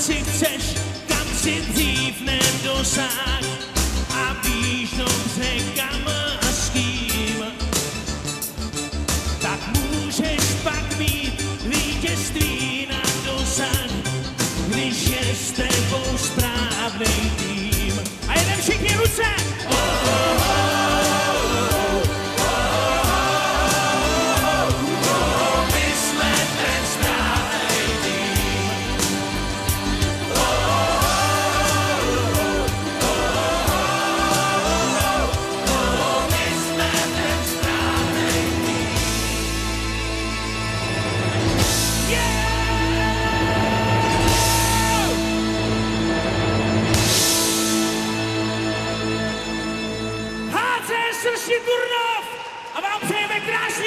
si chceš, kam si dřív nedosáh a víš dobře kam a s kým. Tak můžeš pak mít vítězství na dosah, když je s tebou správný tým. A jeden všichni ruce! Lukáš Turnov a vám přejeme krásný